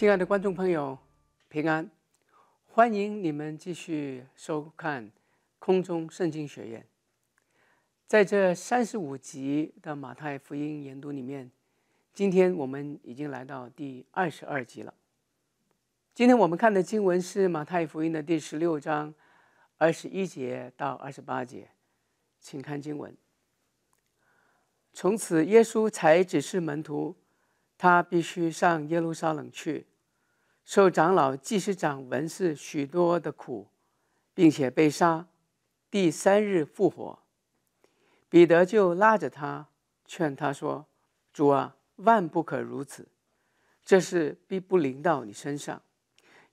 亲爱的观众朋友，平安！欢迎你们继续收看空中圣经学院。在这三十五集的马太福音研读里面，今天我们已经来到第二十二集了。今天我们看的经文是马太福音的第十六章二十一节到二十八节，请看经文。从此，耶稣才指示门徒。他必须上耶路撒冷去，受长老、祭司长、文士许多的苦，并且被杀，第三日复活。彼得就拉着他，劝他说：“主啊，万不可如此，这事必不临到你身上。”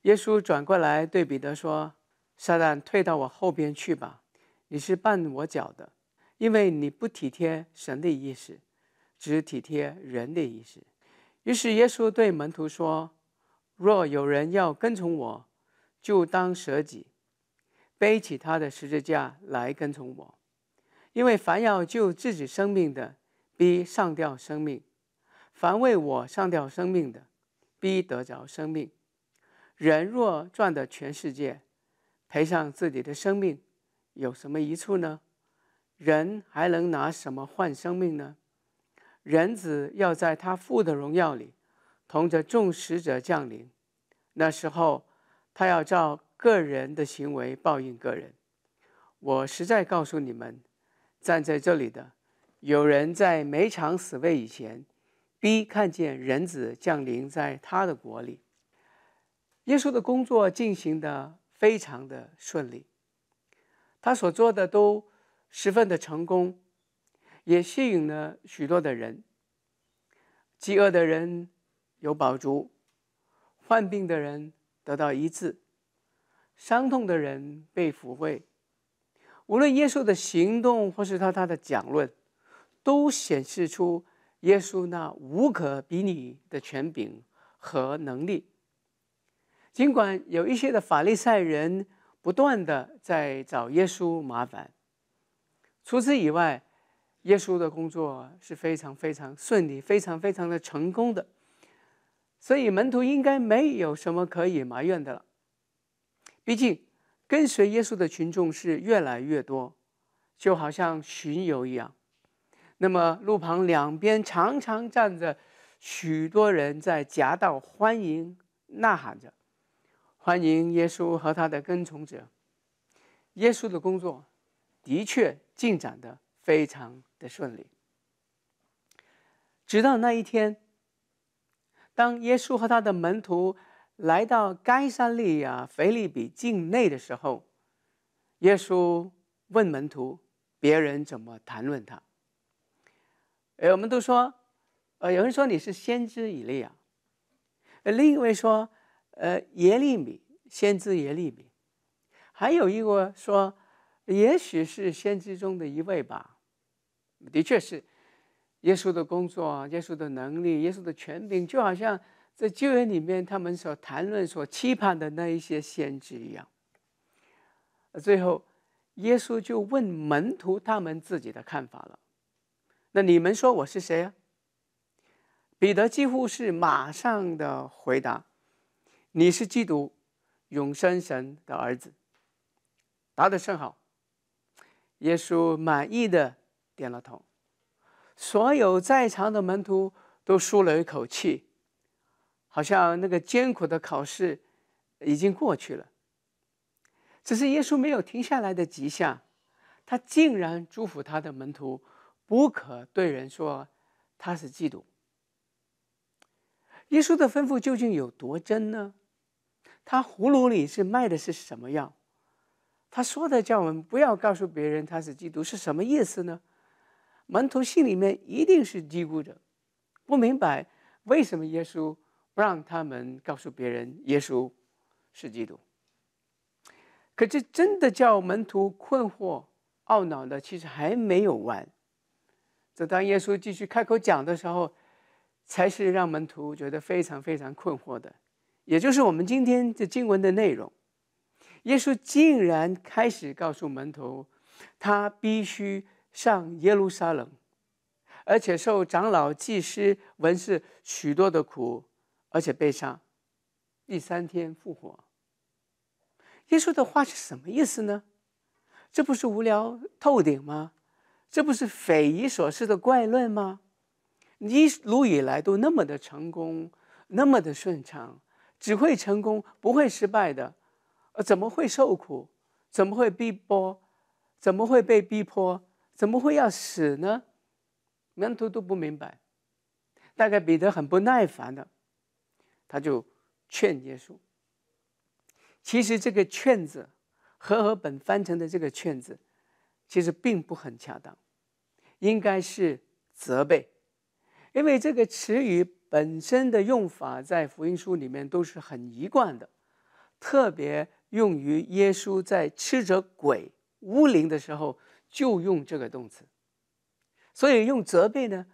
耶稣转过来对彼得说：“撒旦，退到我后边去吧！你是绊我脚的，因为你不体贴神的意思，只体贴人的意思。”于是耶稣对门徒说：“若有人要跟从我，就当舍己，背起他的十字架来跟从我。因为凡要救自己生命的，必上吊生命；凡为我上吊生命的，必得着生命。人若赚得全世界，赔上自己的生命，有什么益处呢？人还能拿什么换生命呢？”人子要在他父的荣耀里，同着众使者降临。那时候，他要照个人的行为报应个人。我实在告诉你们，站在这里的，有人在每场死位以前，必看见人子降临在他的国里。耶稣的工作进行的非常的顺利，他所做的都十分的成功。也吸引了许多的人。饥饿的人有宝足，患病的人得到医治，伤痛的人被抚慰。无论耶稣的行动或是他他的讲论，都显示出耶稣那无可比拟的权柄和能力。尽管有一些的法利赛人不断的在找耶稣麻烦，除此以外。耶稣的工作是非常非常顺利、非常非常的成功的，所以门徒应该没有什么可以埋怨的了。毕竟跟随耶稣的群众是越来越多，就好像巡游一样。那么路旁两边常常站着许多人在夹道欢迎、呐喊着，欢迎耶稣和他的跟从者。耶稣的工作的确进展的。非常的顺利，直到那一天，当耶稣和他的门徒来到该萨利亚腓利比境内的时候，耶稣问门徒：“别人怎么谈论他？”哎，我们都说，呃，有人说你是先知以利亚，呃，另一位说，呃，耶利米，先知耶利米，还有一个说，也许是先知中的一位吧。的确是，耶稣的工作，耶稣的能力，耶稣的权柄，就好像在旧约里面他们所谈论、所期盼的那一些先知一样。最后，耶稣就问门徒他们自己的看法了。那你们说我是谁啊？彼得几乎是马上的回答：“你是基督，永生神的儿子。”答得甚好。耶稣满意的。点了头，所有在场的门徒都舒了一口气，好像那个艰苦的考试已经过去了。只是耶稣没有停下来的迹象，他竟然嘱咐他的门徒不可对人说他是基督。耶稣的吩咐究竟有多真呢？他葫芦里是卖的是什么药？他说的叫我们不要告诉别人他是基督，是什么意思呢？门徒心里面一定是嘀咕着，不明白为什么耶稣不让他们告诉别人耶稣是基督。可这真的叫门徒困惑懊恼的，其实还没有完。这当耶稣继续开口讲的时候，才是让门徒觉得非常非常困惑的，也就是我们今天这经文的内容。耶稣竟然开始告诉门徒，他必须。上耶路撒冷，而且受长老、祭司、文士许多的苦，而且被杀，第三天复活。耶稣的话是什么意思呢？这不是无聊透顶吗？这不是匪夷所思的怪论吗？一路以来都那么的成功，那么的顺畅，只会成功不会失败的，呃，怎么会受苦？怎么会逼迫？怎么会被逼迫？怎么会要死呢？门徒都不明白。大概彼得很不耐烦的，他就劝耶稣。其实这个“劝”字，和合本翻成的这个“劝”字，其实并不很恰当，应该是责备，因为这个词语本身的用法在福音书里面都是很一贯的，特别用于耶稣在斥责鬼巫灵的时候就用这个动词，所以用责备呢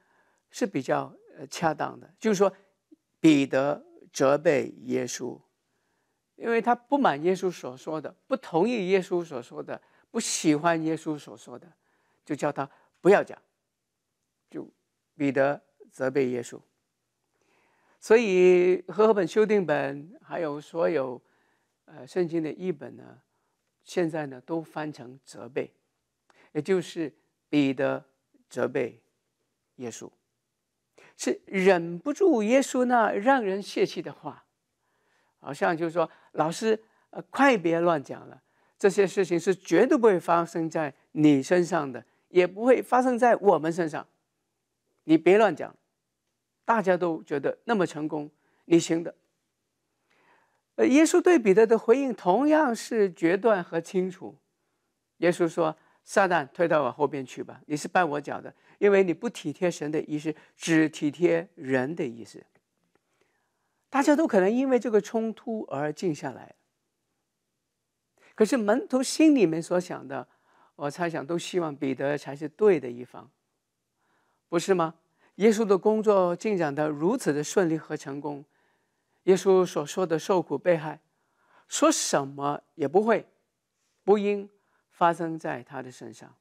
是比较呃恰当的，就是说彼得责备耶稣。因为他不满耶稣所说的，不同意耶稣所说的，不喜欢耶稣所说的，就叫他不要讲。就彼得责备耶稣，所以和合本修订本还有所有呃圣经的译本呢，现在呢都翻成责备，也就是彼得责备耶稣，是忍不住耶稣那让人泄气的话。好像就是说，老师，呃，快别乱讲了，这些事情是绝对不会发生在你身上的，也不会发生在我们身上。你别乱讲，大家都觉得那么成功，你行的。呃，耶稣对彼得的回应同样是决断和清楚。耶稣说：“撒旦，退到我后边去吧，你是绊我脚的，因为你不体贴神的意思，只体贴人的意思。”大家都可能因为这个冲突而静下来，可是门徒心里面所想的，我猜想都希望彼得才是对的一方，不是吗？耶稣的工作进展的如此的顺利和成功，耶稣所说的受苦被害，说什么也不会，不应发生在他的身上，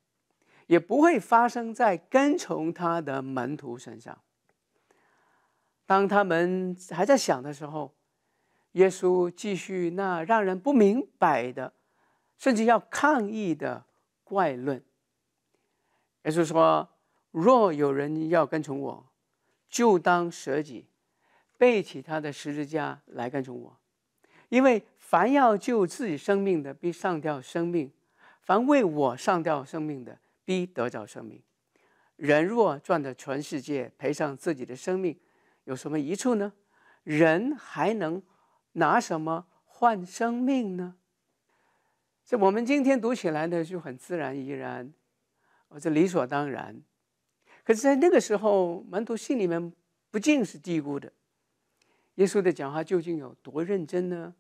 也不会发生在跟从他的门徒身上。当他们还在想的时候，耶稣继续那让人不明白的，甚至要抗议的怪论。耶稣说：“若有人要跟从我，就当舍己，背起他的十字架来跟从我。因为凡要救自己生命的，必上吊生命；凡为我上吊生命的，必得着生命。人若赚得全世界，赔上自己的生命。”有什么益处呢？人还能拿什么换生命呢？这我们今天读起来呢，就很自然而然，我这理所当然。可是，在那个时候，门徒心里面不尽是嘀咕的：耶稣的讲话究竟有多认真呢？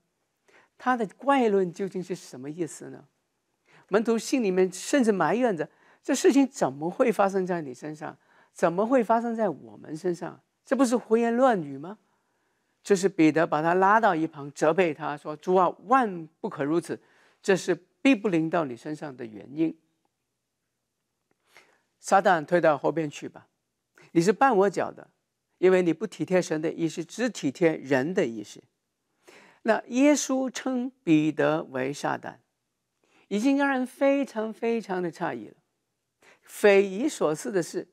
他的怪论究竟是什么意思呢？门徒心里面甚至埋怨着：这事情怎么会发生在你身上？怎么会发生在我们身上？这不是胡言乱语吗？这是彼得把他拉到一旁，责备他说：“主啊，万不可如此，这是必不临到你身上的原因。”撒旦退到后边去吧，你是绊我脚的，因为你不体贴神的意思，只体贴人的意思。那耶稣称彼得为撒旦，已经让人非常非常的诧异了，匪夷所思的是。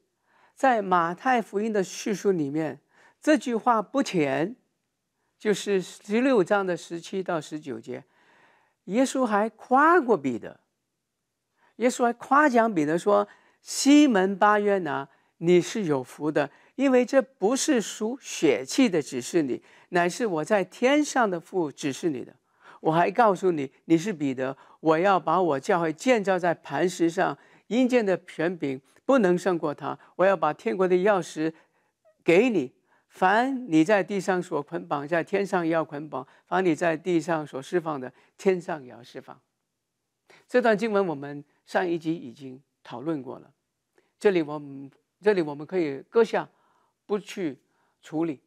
在马太福音的叙述里面，这句话不前，就是十六章的十七到十九节，耶稣还夸过彼得。耶稣还夸奖彼得说：“西门巴约拿，你是有福的，因为这不是属血气的指示你，乃是我在天上的父指示你的。我还告诉你，你是彼得，我要把我教会建造在磐石上，阴间的权柄。”不能胜过他。我要把天国的钥匙给你。凡你在地上所捆绑，在天上也要捆绑；凡你在地上所释放的，天上也要释放。这段经文我们上一集已经讨论过了。这里我们这里我们可以搁下，不去处理。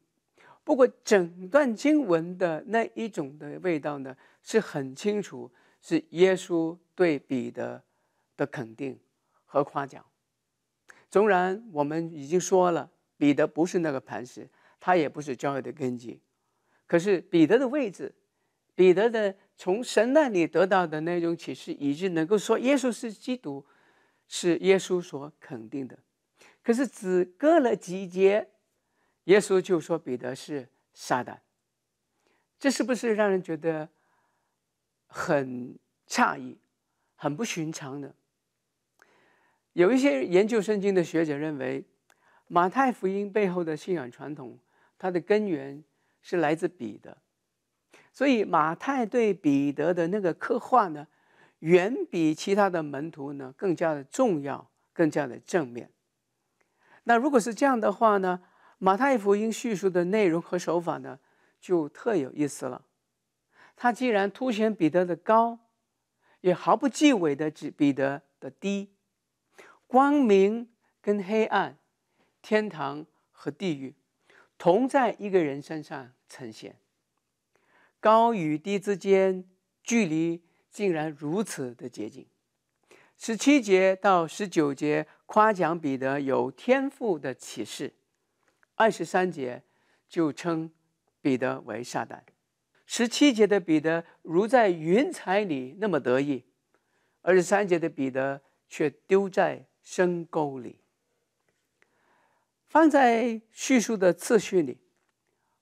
不过整段经文的那一种的味道呢，是很清楚，是耶稣对彼得的肯定和夸奖。纵然我们已经说了，彼得不是那个磐石，他也不是教会的根基，可是彼得的位置，彼得的从神那里得到的那种启示，以致能够说耶稣是基督，是耶稣所肯定的。可是只隔了几节，耶稣就说彼得是撒旦。这是不是让人觉得很诧异、很不寻常呢？有一些研究圣经的学者认为，马太福音背后的信仰传统，它的根源是来自彼得，所以马太对彼得的那个刻画呢，远比其他的门徒呢更加的重要，更加的正面。那如果是这样的话呢，马太福音叙述的内容和手法呢？就特有意思了。他既然凸显彼得的高，也毫不忌讳的指彼得的低。光明跟黑暗，天堂和地狱，同在一个人身上呈现。高与低之间距离竟然如此的接近。十七节到十九节夸奖彼得有天赋的启示，二十三节就称。彼得为撒旦，十七节的彼得如在云彩里那么得意，二十三节的彼得却丢在深沟里。放在叙述的次序里，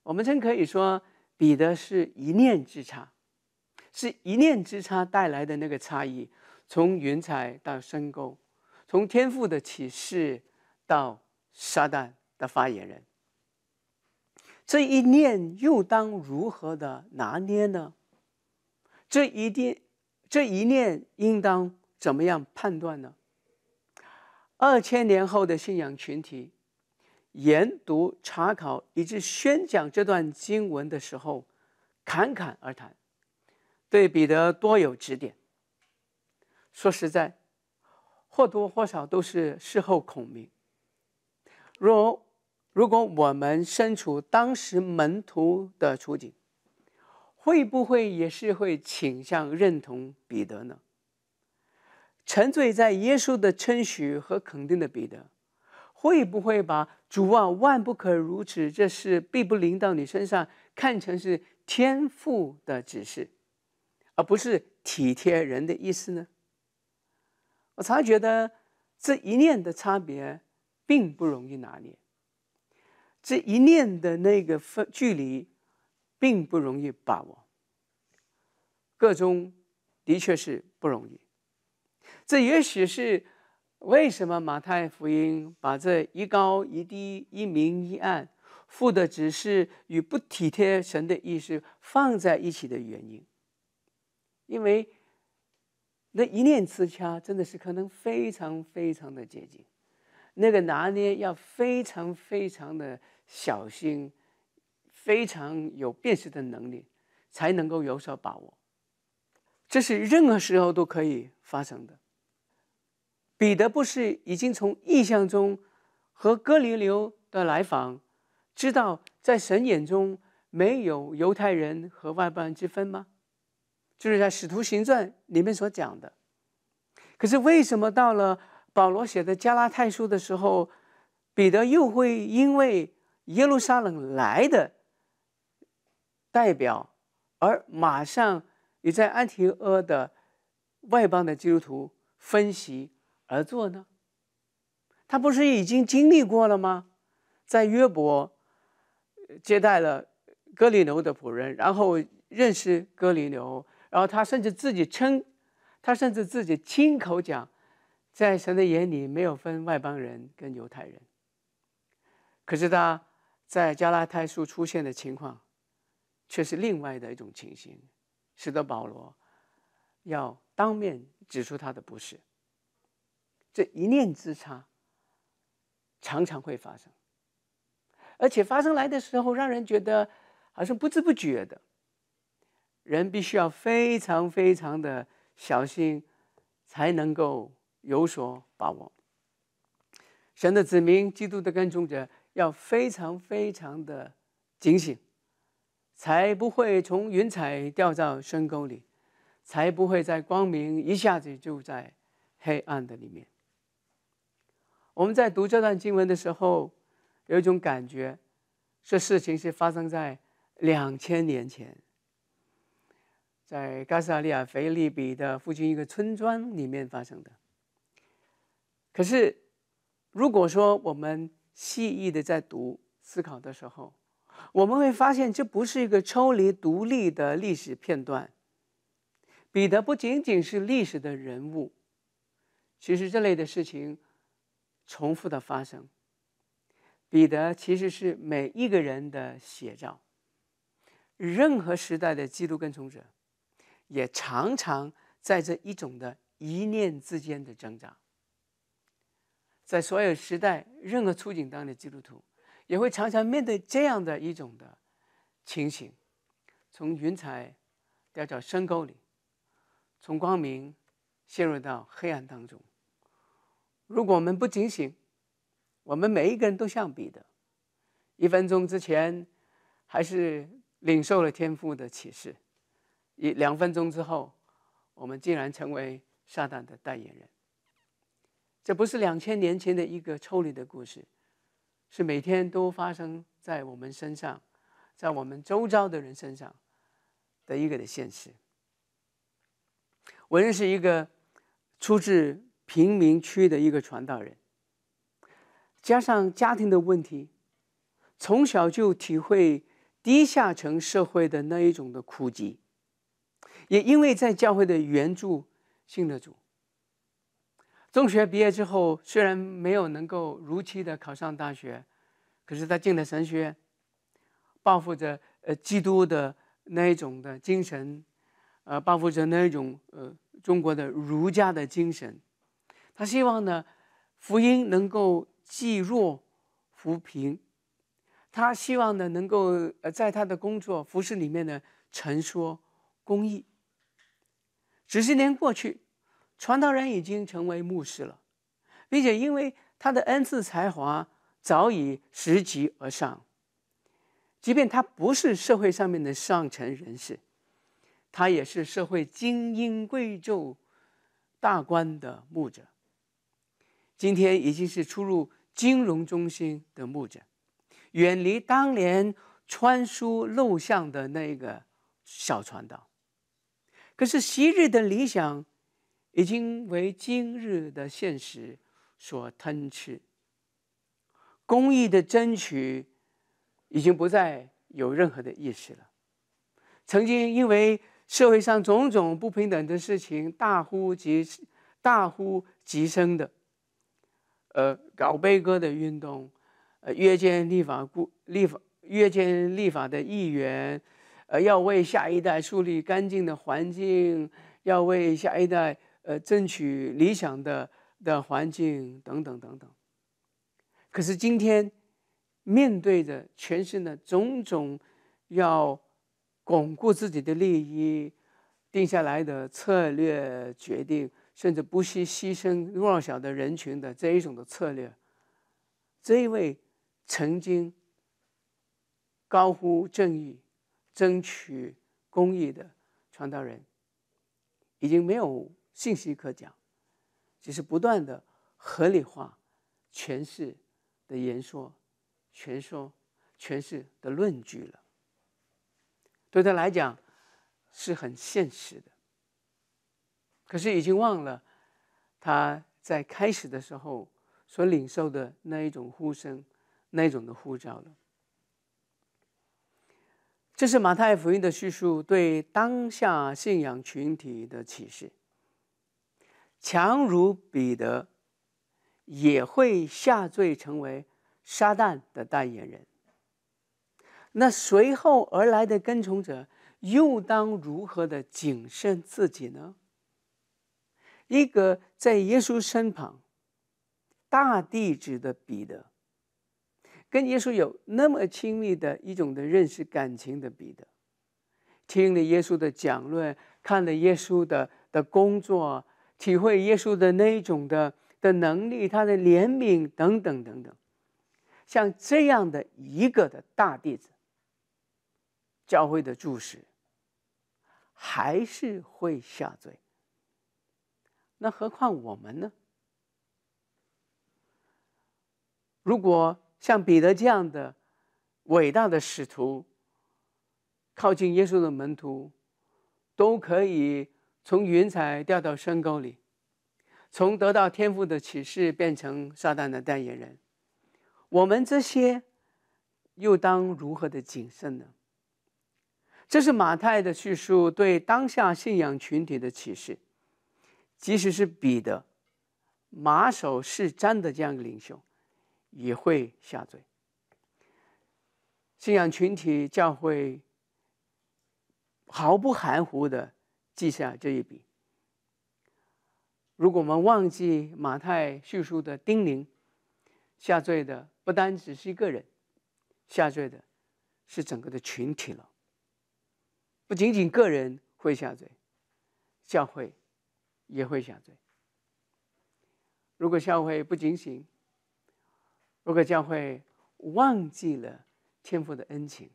我们真可以说，彼得是一念之差，是一念之差带来的那个差异，从云彩到深沟，从天赋的启示到撒旦的发言人。这一念又当如何的拿捏呢？这一定，这一念应当怎么样判断呢？二千年后的信仰群体研读、查考以及宣讲这段经文的时候，侃侃而谈，对彼得多有指点。说实在，或多或少都是事后孔明。若如果我们身处当时门徒的处境，会不会也是会倾向认同彼得呢？沉醉在耶稣的称许和肯定的彼得，会不会把“主啊，万不可如此，这事必不临到你身上”看成是天父的指示，而不是体贴人的意思呢？我常觉得这一念的差别并不容易拿捏。这一念的那个分距离，并不容易把握。个中的确是不容易。这也许是为什么马太福音把这一高一低、一明一暗、负的指示与不体贴神的意思放在一起的原因。因为那一念之差，真的是可能非常非常的接近。那个拿捏要非常非常的小心，非常有辨识的能力，才能够有所把握。这是任何时候都可以发生的。彼得不是已经从意象中和哥尼流的来访，知道在神眼中没有犹太人和外邦人之分吗？就是在《使徒行传》里面所讲的。可是为什么到了？保罗写的加拉太书的时候，彼得又会因为耶路撒冷来的代表，而马上与在安提阿的外邦的基督徒分析而坐呢？他不是已经经历过了吗？在约伯接待了哥里流的仆人，然后认识哥里流，然后他甚至自己称，他甚至自己亲口讲。在神的眼里，没有分外邦人跟犹太人。可是他在加拉太书出现的情况，却是另外的一种情形，使得保罗要当面指出他的不是。这一念之差，常常会发生，而且发生来的时候，让人觉得好像不知不觉的。人必须要非常非常的小心，才能够。有所把握，神的子民、基督的跟从者要非常非常的警醒，才不会从云彩掉到深沟里，才不会在光明一下子就在黑暗的里面。我们在读这段经文的时候，有一种感觉，这事情是发生在两千年前，在加萨利亚腓利比的附近一个村庄里面发生的。可是，如果说我们细意的在读思考的时候，我们会发现这不是一个抽离独立的历史片段。彼得不仅仅是历史的人物，其实这类的事情重复的发生。彼得其实是每一个人的写照，任何时代的基督跟从者，也常常在这一种的一念之间的挣扎。在所有时代、任何处境当的基督徒，也会常常面对这样的一种的情形：从云彩掉到深沟里，从光明陷入到黑暗当中。如果我们不警醒，我们每一个人都像彼得，一分钟之前还是领受了天父的启示，一两分钟之后，我们竟然成为撒旦的代言人。这不是两千年前的一个抽离的故事，是每天都发生在我们身上，在我们周遭的人身上的一个的现实。我认识一个出自贫民区的一个传道人。加上家庭的问题，从小就体会低下层社会的那一种的苦疾，也因为在教会的援助信了主。中学毕业之后，虽然没有能够如期的考上大学，可是他进了神学院，抱负着呃基督的那一种的精神，呃抱负着那一种呃中国的儒家的精神，他希望呢福音能够。济弱扶贫，他希望呢能够呃在他的工作服饰里面呢陈说公益。几十年过去，传道人已经成为牧师了，并且因为他的恩赐才华早已拾级而上，即便他不是社会上面的上层人士，他也是社会精英贵胄大官的牧者。今天已经是出入。金融中心的牧者，远离当年穿书陋巷的那个小传道。可是昔日的理想，已经为今日的现实所吞吃。公益的争取，已经不再有任何的意识了。曾经因为社会上种种不平等的事情，大呼及大呼极声的。呃，搞悲歌的运动，呃，约见立法故立法约见立法的议员，呃，要为下一代树立干净的环境，要为下一代呃争取理想的的环境等等等等。可是今天面对着全新的种种要巩固自己的利益定下来的策略决定。甚至不惜牺牲弱小的人群的这一种的策略，这一位曾经高呼正义、争取公义的传道人，已经没有信息可讲，只是不断的合理化诠释的言说、诠说、诠释的论据了。对他来讲，是很现实的。可是已经忘了他在开始的时候所领受的那一种呼声，那一种的呼召了。这是马太福音的叙述对当下信仰群体的启示。强如彼得，也会下坠成为撒旦的代言人。那随后而来的跟从者，又当如何的谨慎自己呢？一个在耶稣身旁大弟子的彼得，跟耶稣有那么亲密的一种的认识感情的彼得，听了耶稣的讲论，看了耶稣的的工作，体会耶稣的那一种的的能力，他的怜悯等等等等，像这样的一个的大弟子，教会的注释，还是会下坠。那何况我们呢？如果像彼得这样的伟大的使徒，靠近耶稣的门徒，都可以从云彩掉到深沟里，从得到天赋的启示变成撒旦的代言人。我们这些又当如何的谨慎呢？这是马太的叙述对当下信仰群体的启示。即使是彼得，马首是瞻的这样一个领袖，也会下坠。信仰群体教会毫不含糊的记下这一笔。如果我们忘记马太叙述的叮咛，下坠的不单只是一个人，下坠的是整个的群体了。不仅仅个人会下坠，教会。也会下坠。如果教会不警醒，如果教会忘记了天父的恩情，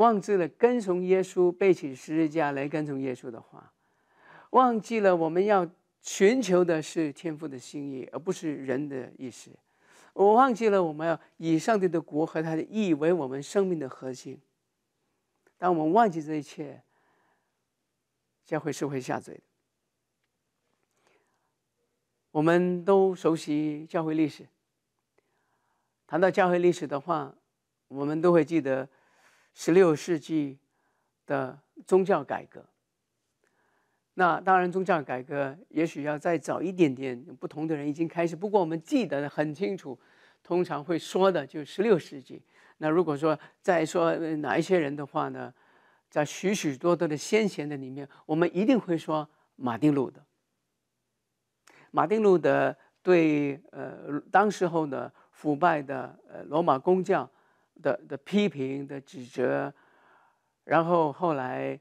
忘记了跟从耶稣背起十字架来跟从耶稣的话，忘记了我们要寻求的是天父的心意，而不是人的意识。我忘记了我们要以上帝的国和他的义为我们生命的核心。当我们忘记这一切，教会是会下坠的。我们都熟悉教会历史。谈到教会历史的话，我们都会记得十六世纪的宗教改革。那当然，宗教改革也许要再早一点点，不同的人已经开始。不过我们记得很清楚，通常会说的就是十六世纪。那如果说再说哪一些人的话呢，在许许多多的先贤的里面，我们一定会说马丁路德。马丁路德对呃当时候的腐败的呃罗马工匠的的批评的指责，然后后来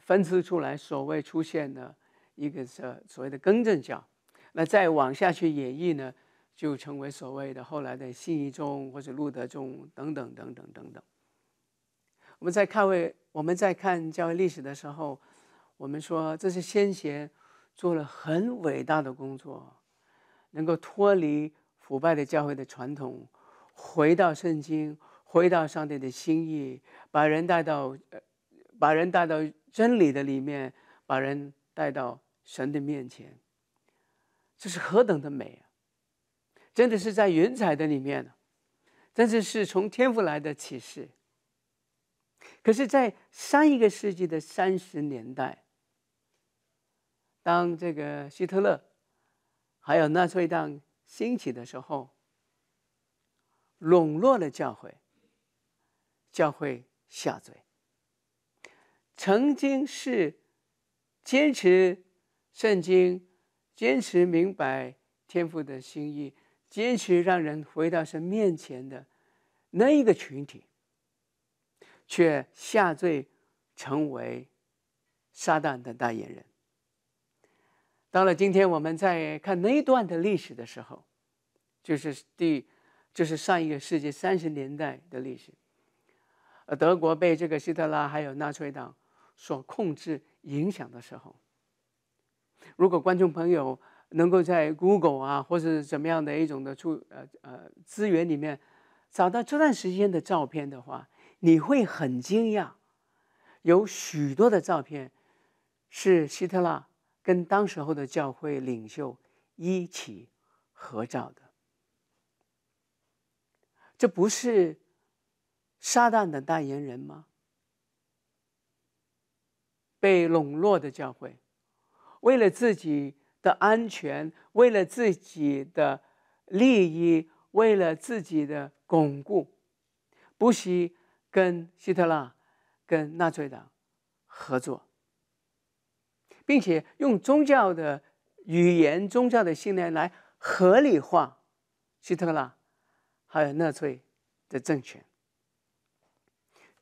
分支出来所谓出现的一个是所谓的更正教，那再往下去演绎呢，就成为所谓的后来的信义宗或者路德宗等等等等等等。我们在看为我们在看教会历史的时候，我们说这是先贤。做了很伟大的工作，能够脱离腐败的教会的传统，回到圣经，回到上帝的心意，把人带到呃，把人带到真理的里面，把人带到神的面前。这是何等的美啊！真的是在云彩的里面呢，真的是从天赋来的启示。可是，在上一个世纪的三十年代。当这个希特勒还有纳粹党兴起的时候，笼络了教会，教会下坠。曾经是坚持圣经、坚持明白天父的心意、坚持让人回到神面前的那一个群体，却下坠成为撒旦的代言人。到了今天，我们在看那一段的历史的时候，就是第，就是上一个世纪三十年代的历史。呃，德国被这个希特拉还有纳粹党所控制、影响的时候，如果观众朋友能够在 Google 啊，或者怎么样的一种的出呃呃资源里面找到这段时间的照片的话，你会很惊讶，有许多的照片是希特拉。跟当时候的教会领袖一起合照的，这不是撒旦的代言人吗？被笼络的教会，为了自己的安全，为了自己的利益，为了自己的巩固，不惜跟希特勒、跟纳粹党合作。并且用宗教的语言、宗教的信念来合理化希特勒还有纳粹的政权，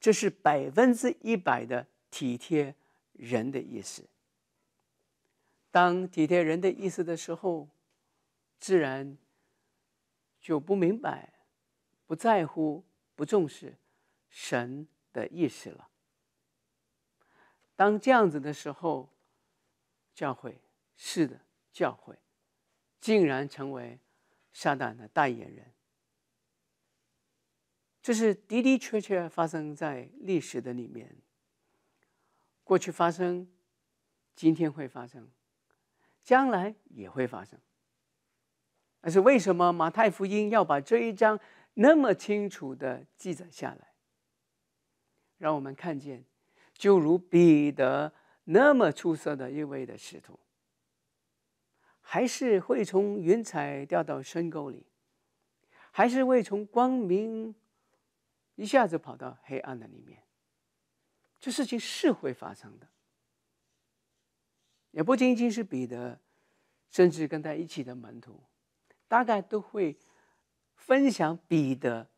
这是百分之一百的体贴人的意思。当体贴人的意思的时候，自然就不明白、不在乎、不重视神的意思了。当这样子的时候，教会是的，教会竟然成为撒旦的代言人，这是的的确确发生在历史的里面，过去发生，今天会发生，将来也会发生。但是为什么马太福音要把这一章那么清楚的记载下来，让我们看见，就如彼得那么出色的一位的使徒，还是会从云彩掉到深沟里，还是会从光明一下子跑到黑暗的里面？这事情是会发生的，也不仅仅是彼得，甚至跟他一起的门徒。大概都会分享彼得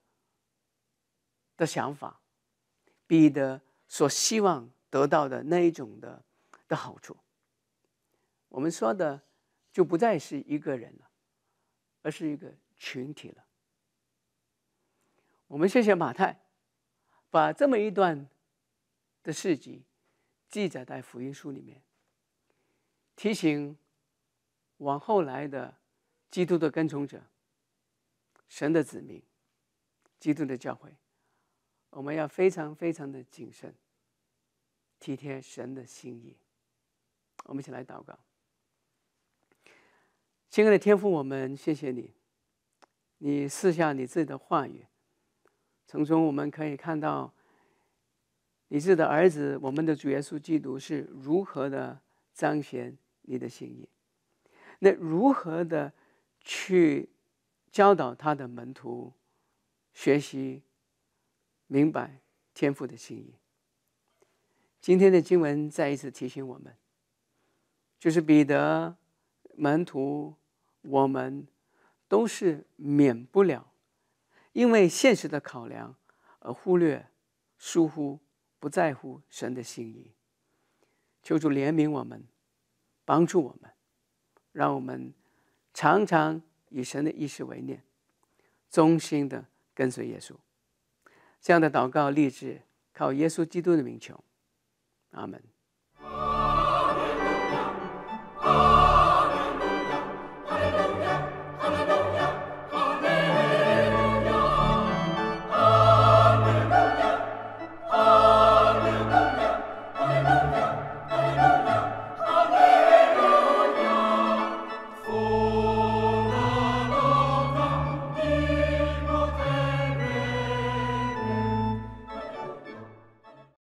的想法，彼得所希望得到的那一种的的好处。我们说的就不再是一个人了，而是一个群体了。我们谢谢马太，把这么一段的事迹记载在福音书里面，提醒往后来的。基督的跟从者，神的子民，基督的教会，我们要非常非常的谨慎，体贴神的心意。我们一起来祷告，亲爱的天父，我们谢谢你，你赐下你自己的话语，从中我们可以看到，你自己的儿子，我们的主耶稣基督是如何的彰显你的心意，那如何的。去教导他的门徒学习明白天父的心意。今天的经文再一次提醒我们，就是彼得门徒，我们都是免不了因为现实的考量而忽略、疏忽、不在乎神的心意。求主怜悯我们，帮助我们，让我们。常常以神的意识为念，忠心的跟随耶稣，这样的祷告立志靠耶稣基督的名求，阿门。